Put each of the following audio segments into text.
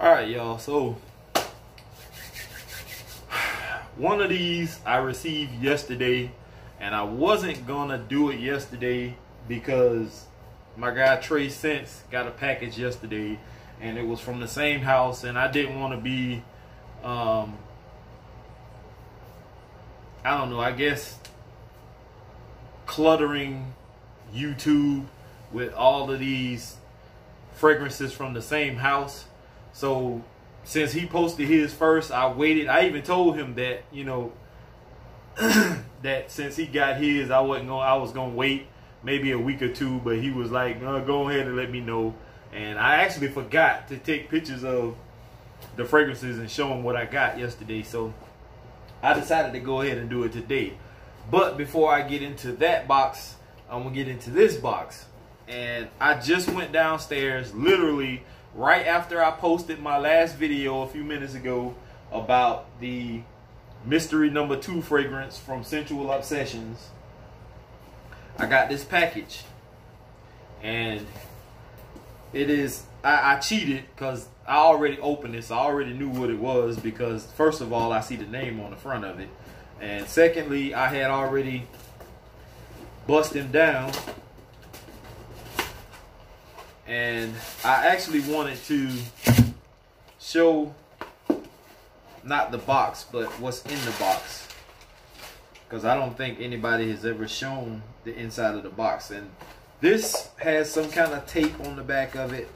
All right, y'all. So one of these I received yesterday, and I wasn't gonna do it yesterday because my guy Trey Sense got a package yesterday, and it was from the same house, and I didn't want to be, um, I don't know. I guess cluttering YouTube with all of these fragrances from the same house. So since he posted his first, I waited. I even told him that, you know, that since he got his, I wasn't going I was to wait maybe a week or two, but he was like, "Go ahead and let me know." And I actually forgot to take pictures of the fragrances and show him what I got yesterday. So I decided to go ahead and do it today. But before I get into that box, I'm gonna get into this box. And I just went downstairs literally right after I posted my last video a few minutes ago about the mystery number two fragrance from Sensual Obsessions. I got this package and it is I, I cheated because I already opened this. I already knew what it was because first of all I see the name on the front of it and secondly I had already bust him down and I actually wanted to show not the box but what's in the box. Because I don't think anybody has ever shown the inside of the box. And this has some kind of tape on the back of it.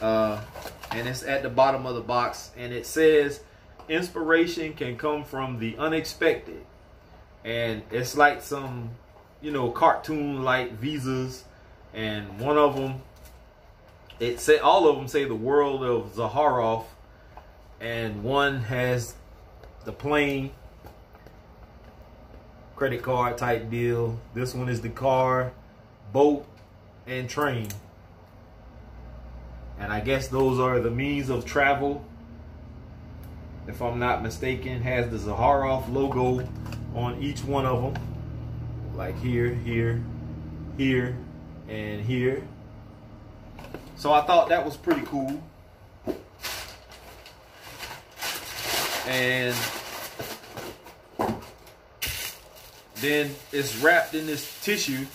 Uh, and it's at the bottom of the box. And it says inspiration can come from the unexpected. And it's like some you know cartoon like visas. And one of them it say all of them say the world of Zaharoff, and one has the plane credit card type deal. This one is the car, boat, and train. And I guess those are the means of travel. If I'm not mistaken, has the Zaharoff logo on each one of them. Like here, here, here, and here. So I thought that was pretty cool. And then it's wrapped in this tissue.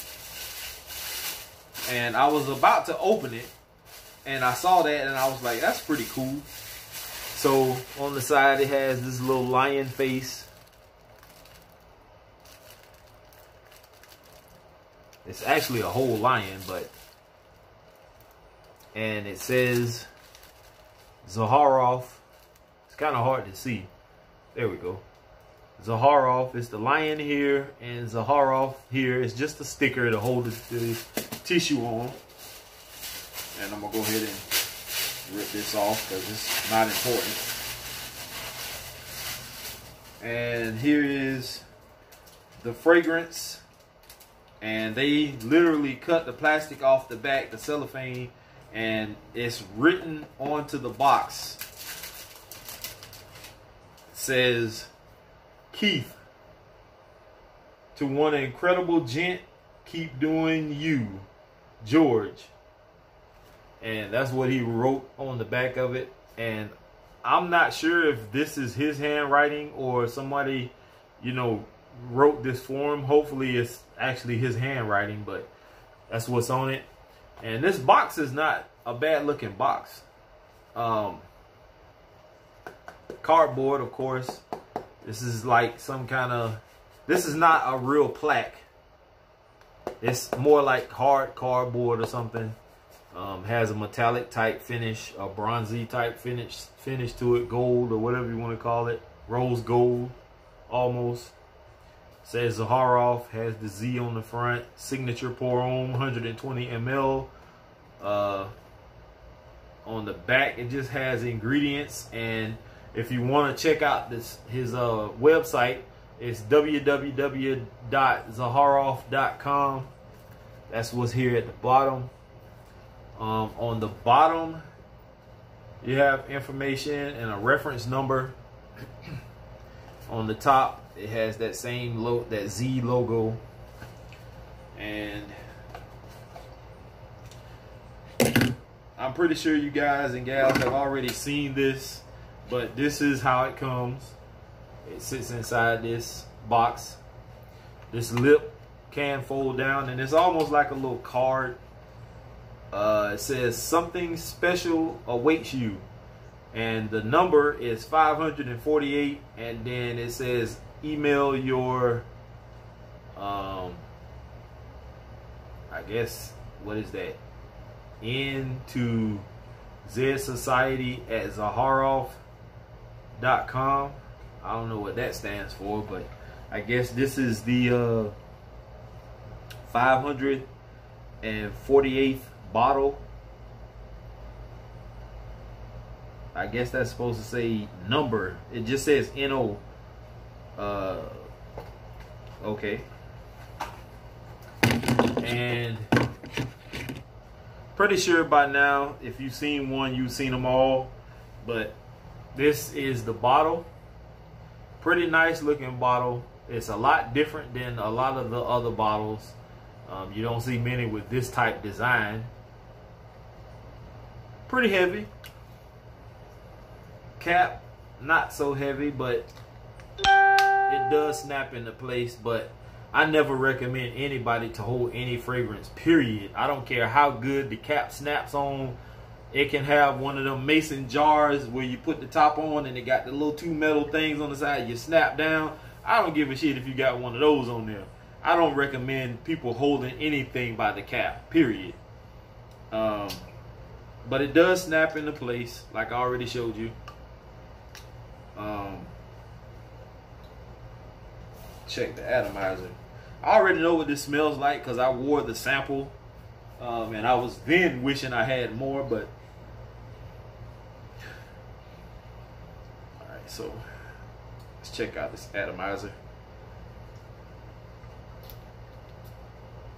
And I was about to open it. And I saw that and I was like, that's pretty cool. So on the side it has this little lion face. It's actually a whole lion, but and it says Zaharoff. It's kind of hard to see. There we go. Zaharoff is the lion here, and Zaharoff here is just a sticker to hold the, the tissue on. And I'm gonna go ahead and rip this off because it's not important. And here is the fragrance. And they literally cut the plastic off the back, the cellophane, and it's written onto the box. It says, Keith, to one incredible gent, keep doing you, George. And that's what he wrote on the back of it. And I'm not sure if this is his handwriting or somebody, you know, wrote this for him. Hopefully it's actually his handwriting, but that's what's on it. And this box is not a bad looking box. Um, cardboard, of course. This is like some kind of, this is not a real plaque. It's more like hard cardboard or something. Um, has a metallic type finish, a bronzy type finish, finish to it, gold or whatever you want to call it. Rose gold, almost. Says Zaharoff, has the Z on the front. Signature pour homme, 120 ml. Uh, on the back, it just has ingredients. And if you want to check out this his uh, website, it's www.zaharoff.com. That's what's here at the bottom. Um, on the bottom, you have information and a reference number. on the top, it has that same lo that Z logo. And I'm pretty sure you guys and gals have already seen this, but this is how it comes. It sits inside this box. This lip can fold down, and it's almost like a little card. Uh, it says something special awaits you, and the number is 548, and then it says email your, um, I guess what is that? into Z Society at Zaharoff.com. I don't know what that stands for, but I guess this is the uh, 548th bottle. I guess that's supposed to say number. It just says NO. Uh, okay. And pretty sure by now, if you've seen one, you've seen them all. But this is the bottle. Pretty nice looking bottle. It's a lot different than a lot of the other bottles. Um, you don't see many with this type design. Pretty heavy. Cap, not so heavy, but does snap into place. But I never recommend anybody to hold any fragrance, period. I don't care how good the cap snaps on. It can have one of them mason jars where you put the top on and it got the little two metal things on the side. You snap down. I don't give a shit if you got one of those on there. I don't recommend people holding anything by the cap, period. Um, but it does snap into place, like I already showed you. Um, check the atomizer. I already know what this smells like because I wore the sample. Um, and I was then wishing I had more, but. Alright, so let's check out this atomizer.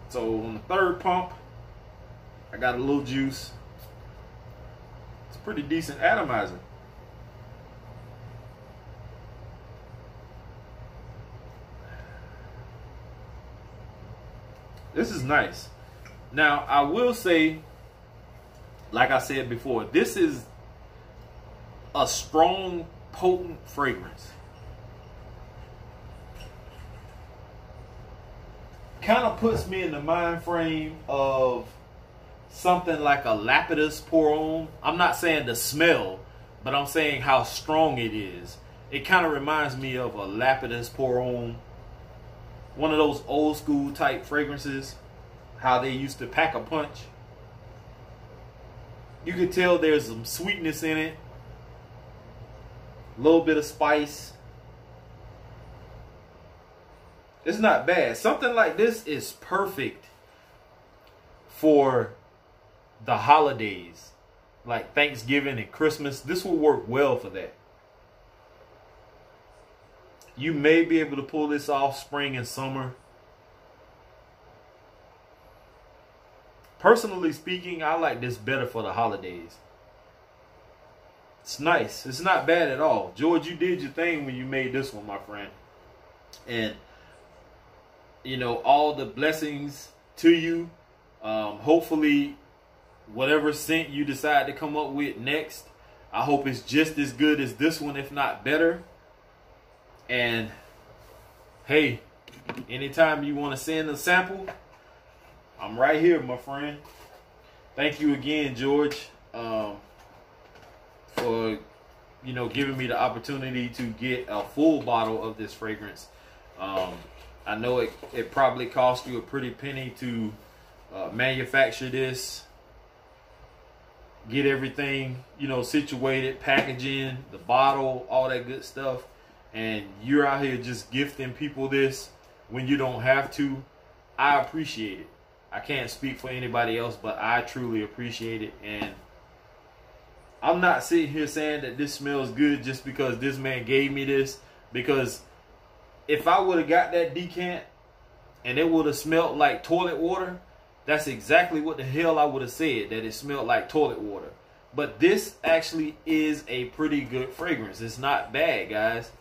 So on the third pump, I got a little juice. It's pretty decent atomizer. This is nice. Now, I will say, like I said before, this is a strong, potent fragrance. Kind of puts me in the mind frame of something like a Lapidus pour homme. I'm not saying the smell, but I'm saying how strong it is. It kind of reminds me of a Lapidus pour homme one of those old school type fragrances, how they used to pack a punch. You can tell there's some sweetness in it, a little bit of spice. It's not bad. Something like this is perfect for the holidays, like Thanksgiving and Christmas. This will work well for that. You may be able to pull this off spring and summer. Personally speaking, I like this better for the holidays. It's nice. It's not bad at all. George, you did your thing when you made this one, my friend. And, you know, all the blessings to you. Um, hopefully, whatever scent you decide to come up with next, I hope it's just as good as this one, if not better. And hey, anytime you want to send a sample, I'm right here, my friend. Thank you again, George, um, for you know giving me the opportunity to get a full bottle of this fragrance. Um, I know it it probably cost you a pretty penny to uh, manufacture this, get everything you know situated, packaging, the bottle, all that good stuff and you're out here just gifting people this when you don't have to, I appreciate it. I can't speak for anybody else, but I truly appreciate it. And I'm not sitting here saying that this smells good just because this man gave me this. Because if I would have got that decant and it would have smelled like toilet water, that's exactly what the hell I would have said, that it smelled like toilet water. But this actually is a pretty good fragrance. It's not bad, guys.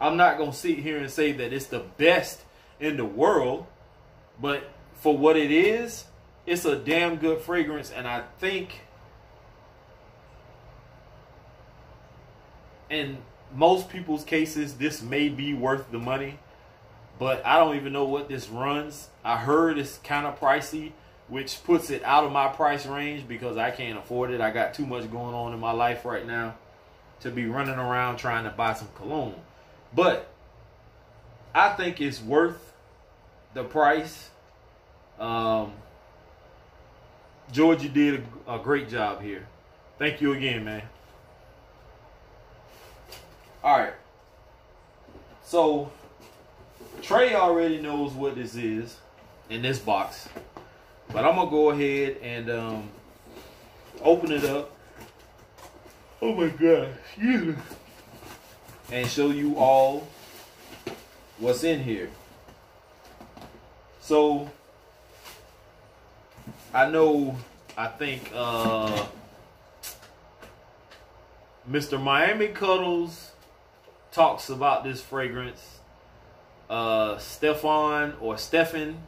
I'm not going to sit here and say that it's the best in the world, but for what it is, it's a damn good fragrance, and I think in most people's cases, this may be worth the money. But I don't even know what this runs. I heard it's kind of pricey, which puts it out of my price range because I can't afford it. I got too much going on in my life right now to be running around trying to buy some cologne. But I think it's worth the price. Um, George, you did a, a great job here. Thank you again, man. All right. So Trey already knows what this is in this box, but I'm gonna go ahead and um, open it up. Oh my god, excuse me. And show you all what's in here. So I know I think uh Mr. Miami Cuddles talks about this fragrance. Uh, Stefan or Stefan,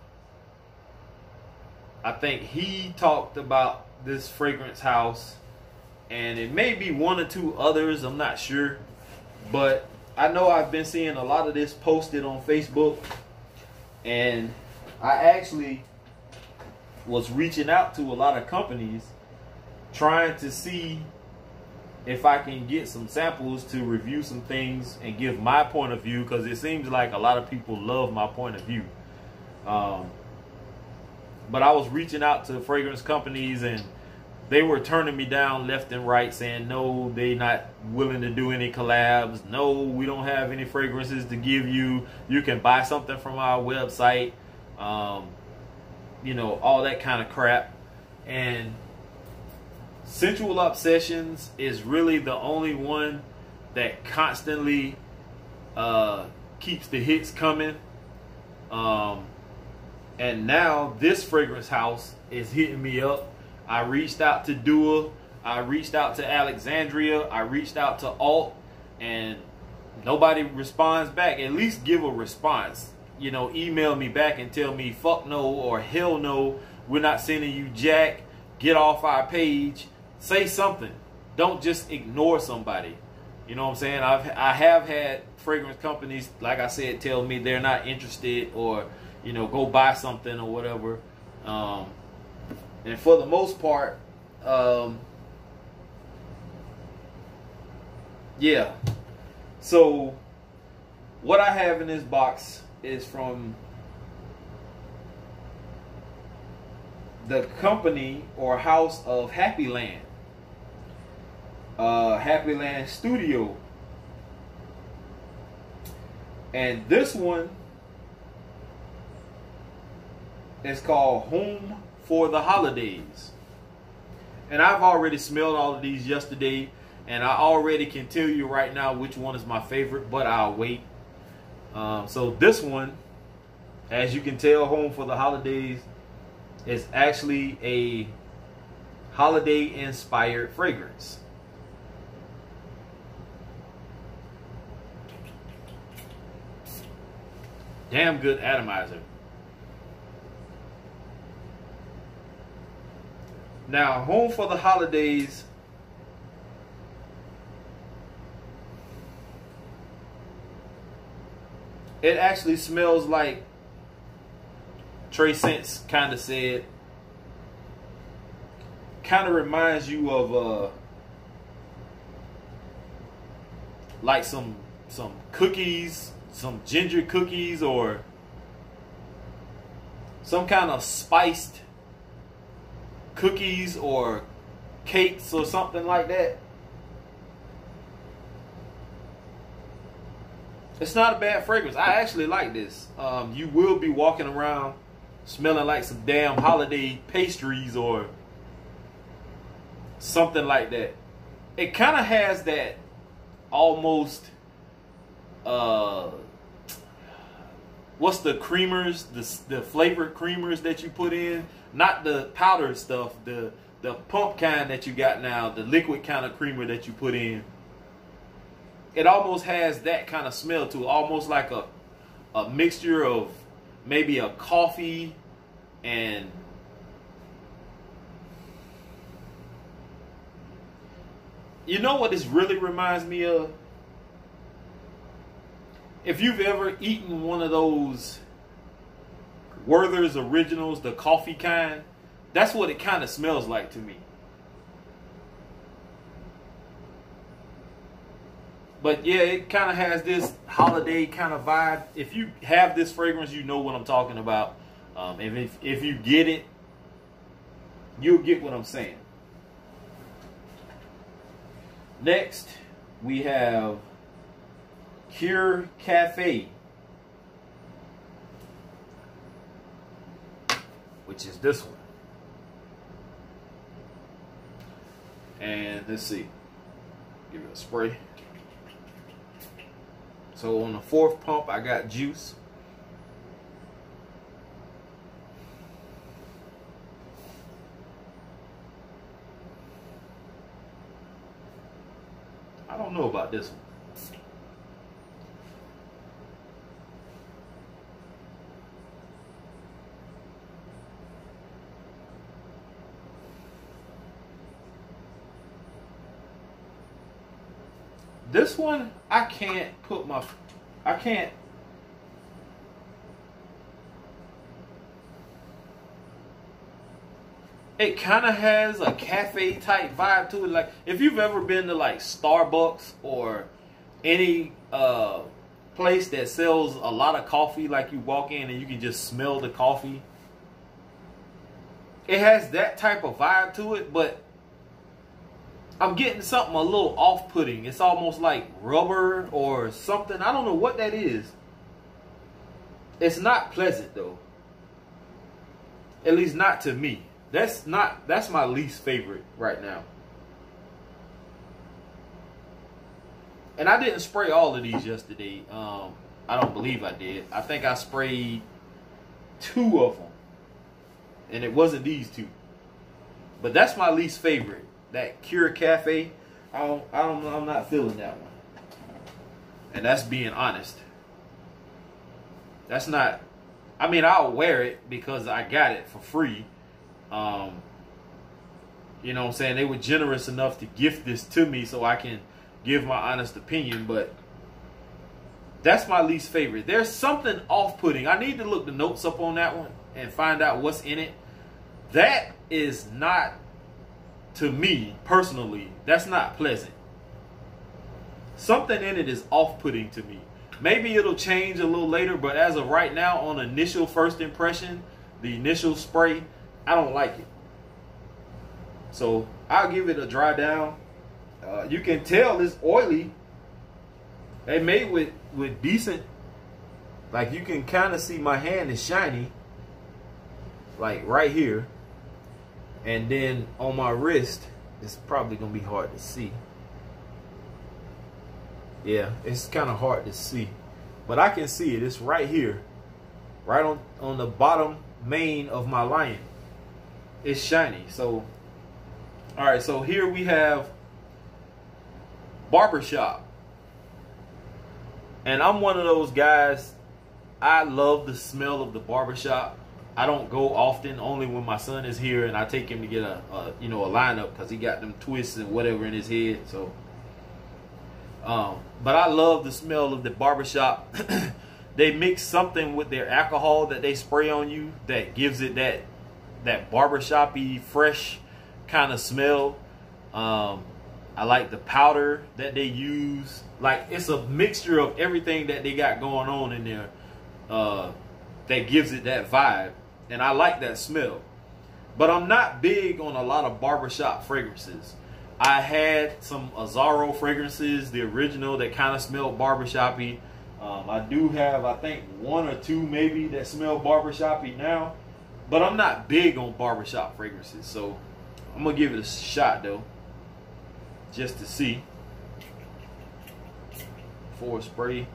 I think he talked about this fragrance house, and it may be one or two others. I'm not sure, but I know I've been seeing a lot of this posted on Facebook, and I actually was reaching out to a lot of companies trying to see if I can get some samples to review some things and give my point of view because it seems like a lot of people love my point of view. Um, but I was reaching out to fragrance companies and they were turning me down left and right saying no they not willing to do any collabs no we don't have any fragrances to give you you can buy something from our website um, you know all that kind of crap and Sensual Obsessions is really the only one that constantly uh, keeps the hits coming. Um, and now this fragrance house is hitting me up. I reached out to Dua. I reached out to Alexandria. I reached out to Alt. And nobody responds back. At least give a response. You know, email me back and tell me fuck no or hell no. We're not sending you jack. Get off our page say something. Don't just ignore somebody. You know what I'm saying? I've I have had fragrance companies, like I said, tell me they're not interested or you know go buy something or whatever. Um, and for the most part, um, yeah. So what I have in this box is from the company or house of Happyland uh, Happyland Studio. And this one is called Home for the Holidays. And I've already smelled all of these yesterday, and I already can tell you right now which one is my favorite, but I'll wait. Um, so this one, as you can tell, Home for the Holidays is actually a holiday inspired fragrance. Damn good atomizer. Now, Home for the Holidays. It actually smells like Trey Sense kind of said. Kind of reminds you of uh, like some some cookies some ginger cookies or some kind of spiced cookies or cakes or something like that. It's not a bad fragrance. I actually like this. Um, you will be walking around smelling like some damn holiday pastries or something like that. It kind of has that almost uh what's the creamers, the the flavored creamers that you put in, not the powdered stuff, the the pump kind that you got now, the liquid kind of creamer that you put in. It almost has that kind of smell to it, almost like a a mixture of maybe a coffee and you know what this really reminds me of? If you've ever eaten one of those Werther's Originals, the coffee kind, that's what it kind of smells like to me. But yeah, it kind of has this holiday kind of vibe. If you have this fragrance, you know what I'm talking about. Um, and if, if you get it, you'll get what I'm saying. Next, we have Cure Cafe. Which is this one. And let's see. Give it a spray. So on the fourth pump, I got juice. I don't know about this one. This one, I can't put my, I can't. It kind of has a cafe type vibe to it. Like if you've ever been to like Starbucks or any uh, place that sells a lot of coffee, like you walk in and you can just smell the coffee. It has that type of vibe to it, but I'm getting something a little off-putting. It's almost like rubber or something. I don't know what that is. It's not pleasant though. At least not to me. That's not that's my least favorite right now. And I didn't spray all of these yesterday. Um, I don't believe I did. I think I sprayed two of them. And it wasn't these two. But that's my least favorite that Cure Cafe, I don't, I don't, I'm not feeling that one. And that's being honest. That's not. I mean, I'll wear it because I got it for free. Um, you know what I'm saying? They were generous enough to gift this to me so I can give my honest opinion, but that's my least favorite. There's something off-putting. I need to look the notes up on that one and find out what's in it. That is not to me personally, that's not pleasant. Something in it is off-putting to me. Maybe it'll change a little later, but as of right now, on initial first impression, the initial spray, I don't like it. So I'll give it a dry down. Uh, you can tell it's oily. They made with with decent. Like you can kind of see my hand is shiny. Like right here. And then on my wrist, it's probably to be hard to see. Yeah, it's kind of hard to see. But I can see it. It's right here. Right on, on the bottom main of my lion. It's shiny. So, all right. So here we have barbershop. And I'm one of those guys, I love the smell of the barbershop. I don't go often, only when my son is here and I take him to get a, a you know a lineup because he got them twists and whatever in his head. So, um, but I love the smell of the barbershop. they mix something with their alcohol that they spray on you that gives it that that barbershoppy fresh kind of smell. Um, I like the powder that they use. Like it's a mixture of everything that they got going on in there uh, that gives it that vibe and I like that smell. But I'm not big on a lot of barbershop fragrances. I had some Azzaro fragrances, the original that kind of smelled barbershoppy. Um, I do have, I think, one or two maybe that smell barbershoppy now. But I'm not big on barbershop fragrances. So I'm to give it a shot though. Just to see. For spray.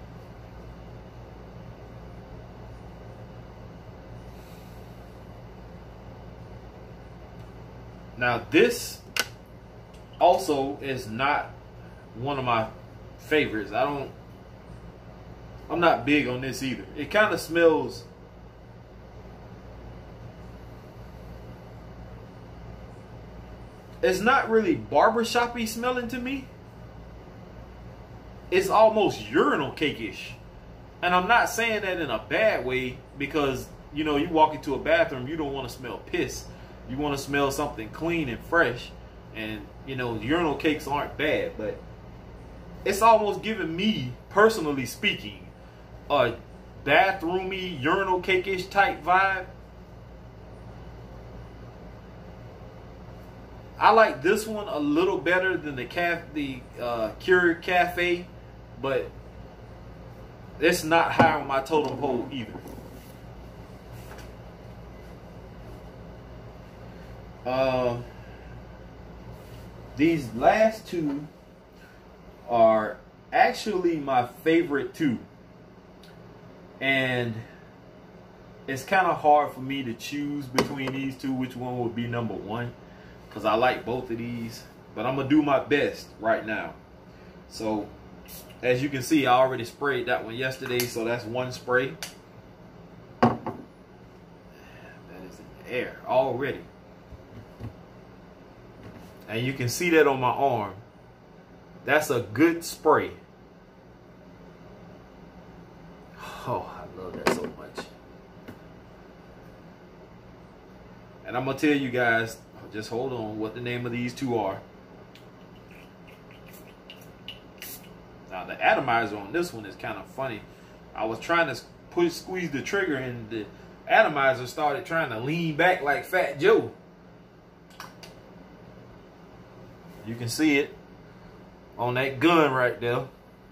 Now this also is not one of my favorites. I don't I'm not big on this either. It kind of smells it's not really barbershoppy smelling to me. It's almost urinal cakeish. And I'm not saying that in a bad way because, you know, you walk into a bathroom, you don't want to smell piss. You want to smell something clean and fresh. And, you know, urinal cakes aren't bad, but it's almost giving me, personally speaking, a bathroomy, urinal cakeish type vibe. I like this one a little better than the caf the uh, Cure Cafe, but it's not high on my totem pole either. Um, these last two are actually my favorite two. And it's kind of hard for me to choose between these two which one would be number one because I like both of these but I'm gonna do my best right now. So as you can see I already sprayed that one yesterday so that's one spray. That is in the air already and you can see that on my arm that's a good spray oh I love that so much and I'm gonna tell you guys just hold on what the name of these two are. Now the atomizer on this one is kind of funny. I was trying to push squeeze the trigger and the atomizer started trying to lean back like Fat Joe. You can see it on that gun right there.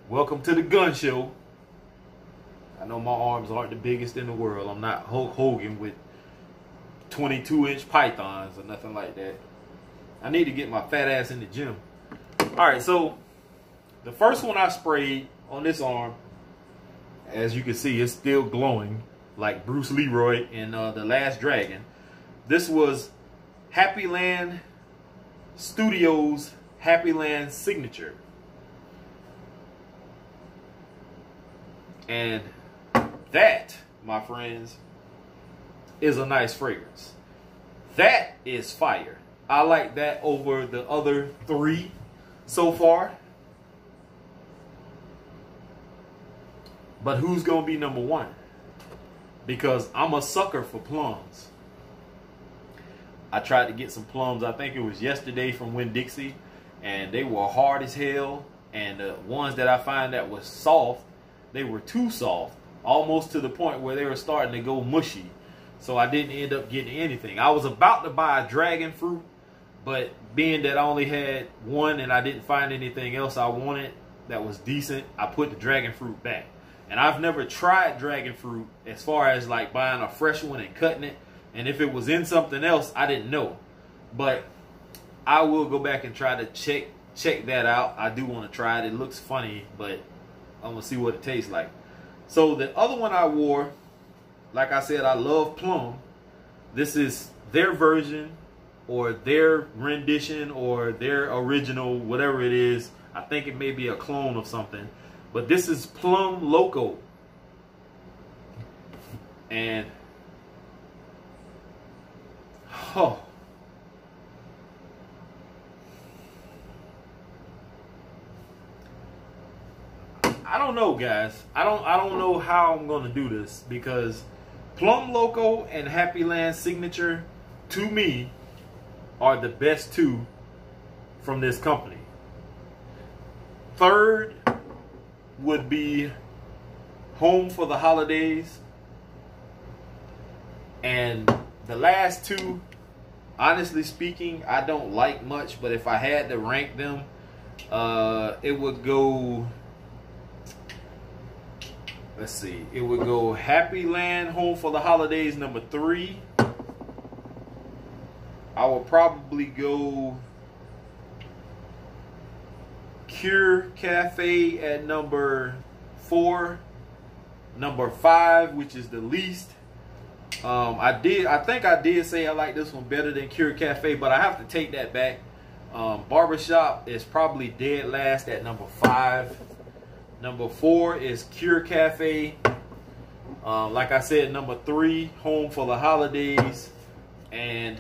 Welcome to the gun show. I know my arms aren't the biggest in the world. I'm not Hulk Hogan with 22 inch pythons or nothing like that. I need to get my fat ass in the gym. All right, so the first one I sprayed on this arm, as you can see, it's still glowing like Bruce Leroy in uh, The Last Dragon. This was Happyland Studios Happyland Signature. And that, my friends, is a nice fragrance. That is fire. I like that over the other three so far. But who's going to be number one? Because I'm a sucker for plums. I tried to get some plums, I think it was yesterday from Winn-Dixie, and they were hard as hell. And the ones that I find that was soft, they were too soft, almost to the point where they were starting to go mushy. So I didn't end up getting anything. I was about to buy a dragon fruit, but being that I only had one and I didn't find anything else I wanted that was decent, I put the dragon fruit back. And I've never tried dragon fruit as far as like buying a fresh one and cutting it. And if it was in something else, I didn't know. But I will go back and try to check check that out. I do want to try it. It looks funny, but I'm gonna see what it tastes like. So the other one I wore like I said, I love Plum. This is their version or their rendition or their original, whatever it is. I think it may be a clone of something. But this is Plum Loco. And, oh. I don't know, guys. I don't. I don't know how I'm gonna do this because Plum Loco and Happyland Signature, to me, are the best two from this company. Third would be Home for the Holidays. And the last two, honestly speaking, I don't like much, but if I had to rank them, uh, it would go let's see. It would go Happyland Home for the Holidays number three. I will probably go Cure Cafe at number four. Number five, which is the least. Um, I did. I think I did say I like this one better than Cure Cafe, but I have to take that back. Um, Barbershop is probably dead last at number five. Number four is Cure Cafe. Uh, like I said, number three, Home for the Holidays. And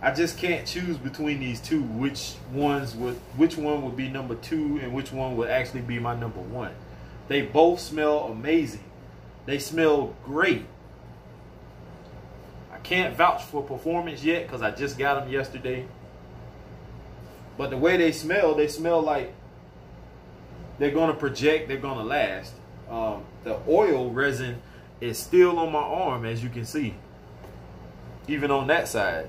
I just can't choose between these two which ones would which one would be number two and which one would actually be my number one. They both smell amazing. They smell great. I can't vouch for performance yet because I just got them yesterday. But the way they smell, they smell like they're gonna project, they're gonna last. Um, the oil resin is still on my arm, as you can see, even on that side.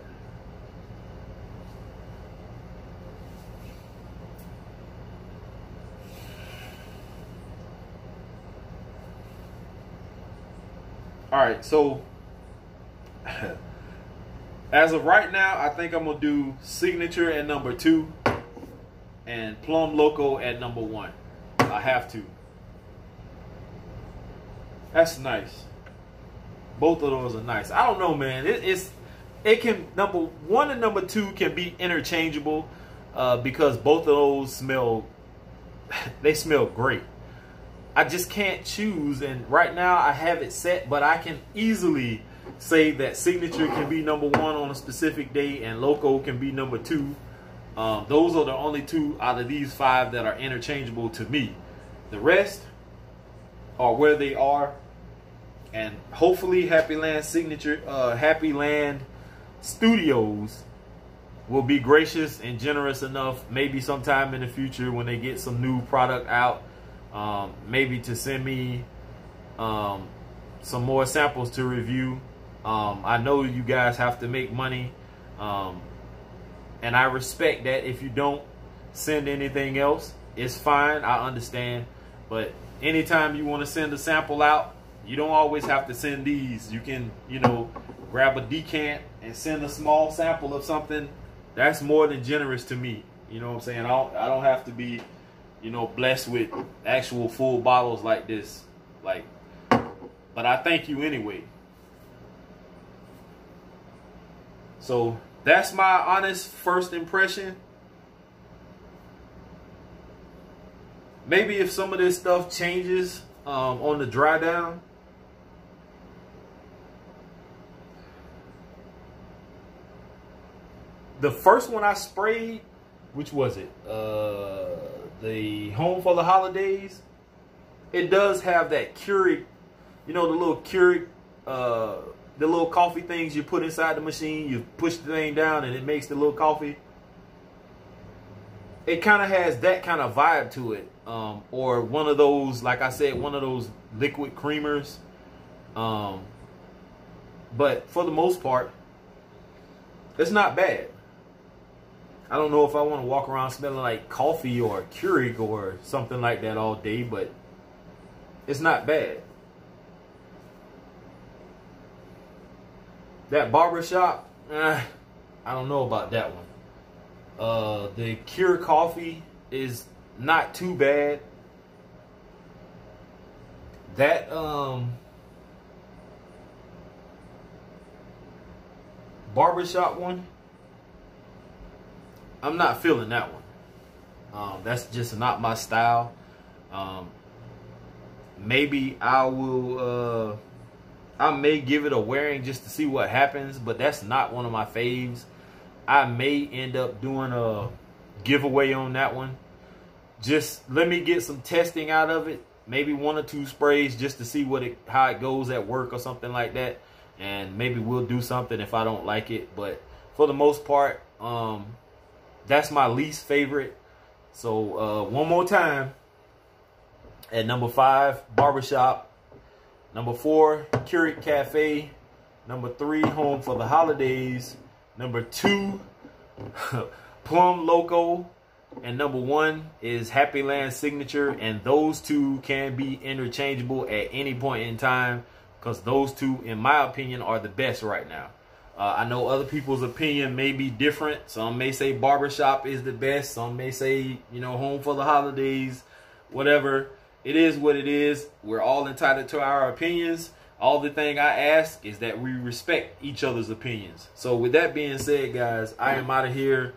All right, so as of right now, I think I'm gonna do signature at number two and plum loco at number one. I have to. That's nice. Both of those are nice. I don't know, man. It, it's it can number one and number two can be interchangeable uh, because both of those smell they smell great. I just can't choose. And right now I have it set, but I can easily say that signature can be number one on a specific day and loco can be number two. Um, those are the only two out of these five that are interchangeable to me. The rest are where they are. And hopefully Happyland signature, uh, Happyland Studios will be gracious and generous enough maybe sometime in the future when they get some new product out um, maybe to send me um, some more samples to review. Um, I know you guys have to make money, um, and I respect that. If you don't send anything else, it's fine. I understand, but anytime you want to send a sample out, you don't always have to send these. You can, you know, grab a decant and send a small sample of something. That's more than generous to me. You know what I'm saying? I don't, I don't have to be you know, blessed with actual full bottles like this. Like, but I thank you anyway. So that's my honest first impression. Maybe if some of this stuff changes um, on the dry down, the first one I sprayed, which was it? Uh, the Home for the Holidays, it does have that Keurig, you know, the little Keurig, uh, the little coffee things you put inside the machine. You push the thing down and it makes the little coffee. It kind of has that kind of vibe to it. Um, or one of those, like I said, one of those liquid creamers. Um, but for the most part, it's not bad. I don't know if I want to walk around smelling like coffee or Keurig or something like that all day, but it's not bad. That barbershop, eh, I don't know about that one. Uh, the Cure coffee is not too bad. That um barbershop one I'm not feeling that one. Um, that's just not my style. Um, maybe I will. Uh, I may give it a wearing just to see what happens, but that's not one of my faves. I may end up doing a giveaway on that one. Just let me get some testing out of it. Maybe one or two sprays just to see what it how it goes at work or something like that. And maybe we'll do something if I don't like it. But for the most part, um, that's my least favorite. So uh, one more time. At number five, Barbershop. Number four, Keurig Cafe. Number three, Home for the Holidays. Number two, Plum Loco. And number one is Happyland Signature. And those two can be interchangeable at any point in time. Because those two, in my opinion, are the best right now. Uh, I know other people's opinion may be different. Some may say barbershop is the best. Some may say, you know, home for the holidays, whatever. It is what it is. We're all entitled to our opinions. All the thing I ask is that we respect each other's opinions. So with that being said, guys, I am out of here.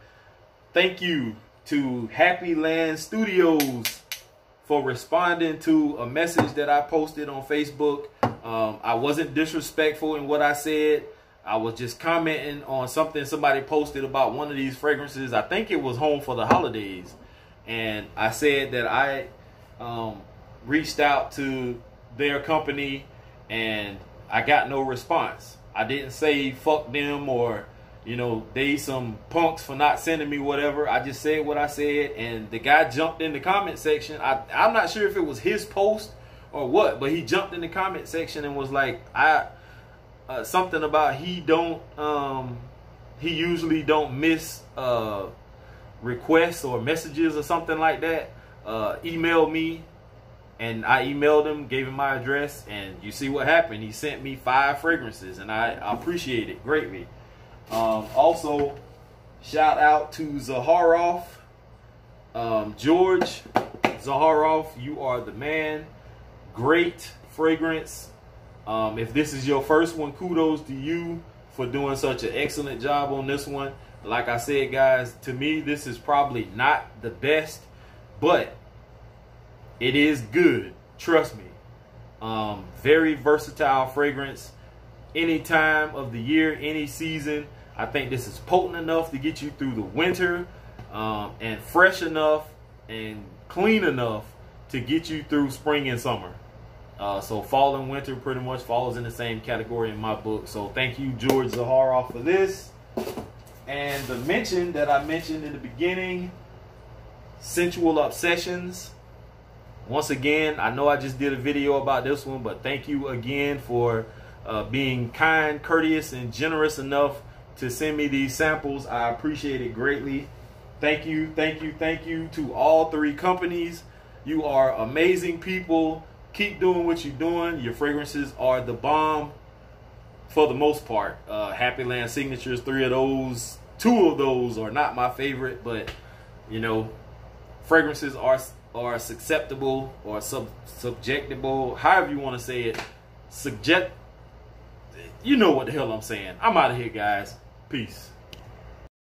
Thank you to Happyland Studios for responding to a message that I posted on Facebook. Um, I wasn't disrespectful in what I said. I was just commenting on something somebody posted about one of these fragrances. I think it was Home for the Holidays. And I said that I um, reached out to their company and I got no response. I didn't say fuck them or, you know, they some punks for not sending me whatever. I just said what I said and the guy jumped in the comment section. I, I'm not sure if it was his post or what, but he jumped in the comment section and was like, I uh, something about he don't um, he usually don't miss uh, requests or messages or something like that. Uh, email me, and I emailed him, gave him my address, and you see what happened. He sent me five fragrances, and I, I appreciate it greatly. Um, also, shout out to Zaharoff, um, George Zaharoff. You are the man. Great fragrance um, if this is your first one, kudos to you for doing such an excellent job on this one. Like I said, guys, to me, this is probably not the best, but it is good. Trust me. Um, very versatile fragrance. Any time of the year, any season. I think this is potent enough to get you through the winter um, and fresh enough and clean enough to get you through spring and summer. Uh, so fall and winter pretty much falls in the same category in my book. So thank you, George Zaharoff, for this. And the mention that I mentioned in the beginning, Sensual Obsessions. Once again, I know I just did a video about this one, but thank you again for uh, being kind, courteous, and generous enough to send me these samples. I appreciate it greatly. Thank you, thank you, thank you to all three companies. You are amazing people keep doing what you're doing. Your fragrances are the bomb for the most part. Uh, Happyland signatures, three of those, two of those are not my favorite, but you know, fragrances are are acceptable or sub subjectable, however you want to say it. Subject, you know what the hell I'm saying. I'm out of here, guys. Peace.